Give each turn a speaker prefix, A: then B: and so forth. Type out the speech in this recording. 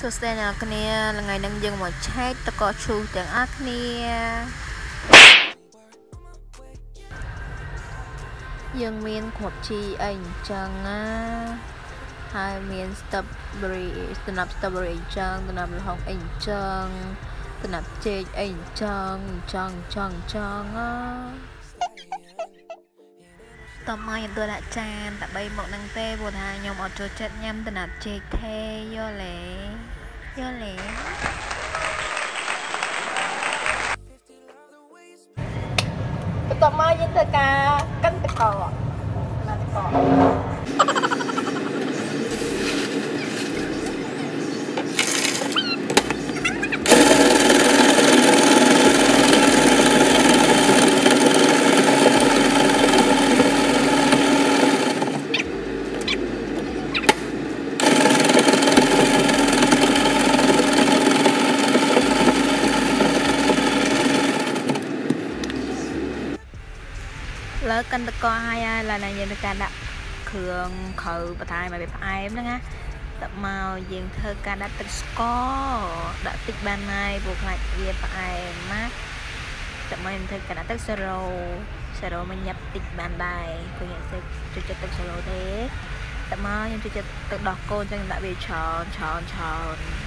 A: សួស្តីអ្នកនរគ្នាថ្ងៃនេះយើងមកឆែកតកឈូសទាំងអស់គ្នាយើងមានគ្រាប់ជីអីអញ្ចឹងណាហើយមាន strawberry តំណាប់ strawberry អញ្ចឹងតំណាប់លហុងអីអញ្ចឹងតំណាប់ចេកអីអញ្ចឹងអញ្ចឹងអញ្ចឹងអញ្ចឹងណា តមកខ្ញុំទៅដាក់ចានដើម្បីមកនឹងទេព្រោះថាខ្ញុំអត់ចូលចិត្តញ៉ាំតំណាប់ចេកទេយល់ទេយល់ទេបន្ទាប់មកយើងធ្វើការកិនតកណាតក លើកិនតកហើយហើយឡើយយើងធ្វើការដាក់គ្រឿងក្រៅបន្ថែមឲ្យវាផ្អែមហ្នឹងណាដាក់មកយើងធ្វើការដាក់ទឹកស្ករដាក់តិចបានហើយព្រោះខ្លាចវាផ្អែមណាតែមកខ្ញុំធ្វើការដាក់ទឹកសេរ៉ូសេរ៉ូមកញ៉ាប់តិចបានដែរព្រោះខ្ញុំចូលចិត្តទឹកសេរ៉ូទេតែមកខ្ញុំចូលចិត្តទឹកដោះគោអញ្ចឹងដាក់វាច្រើនច្រើនច្រើន